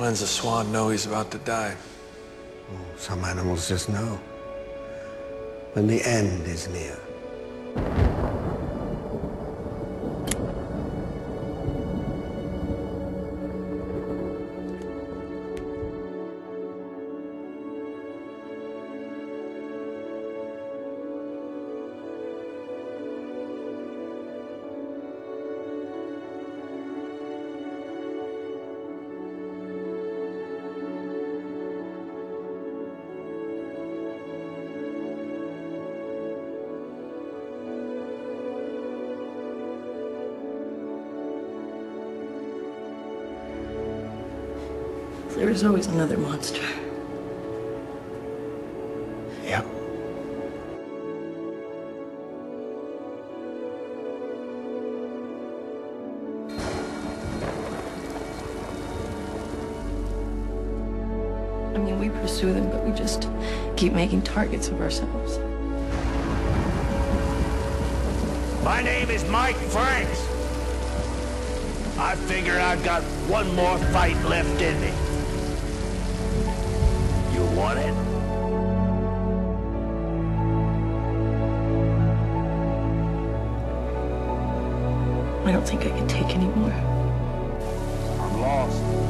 When's a swan know he's about to die? Some animals just know. When the end is near. There is always another monster. Yeah. I mean, we pursue them, but we just keep making targets of ourselves. My name is Mike Franks. I figure I've got one more fight left in me. I don't think I can take any more. I'm lost.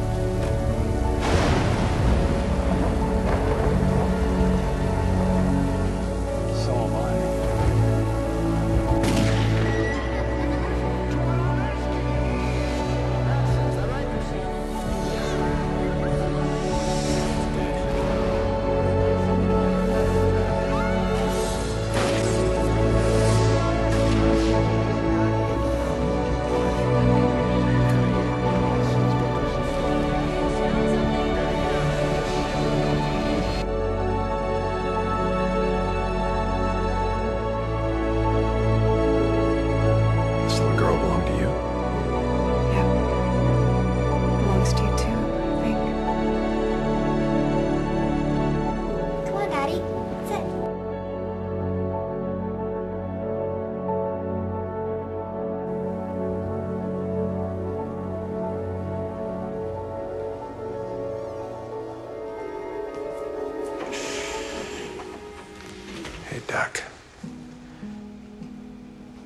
Doc.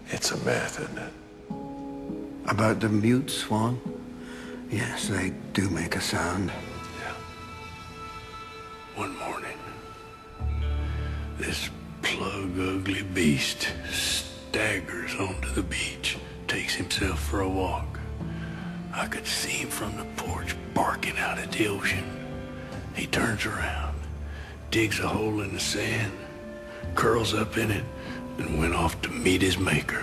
It's a myth, isn't it? About the mute swan? Yes, they do make a sound. Yeah. One morning, this plug ugly beast staggers onto the beach, takes himself for a walk. I could see him from the porch barking out at the ocean. He turns around, digs a hole in the sand, curls up in it, and went off to meet his maker.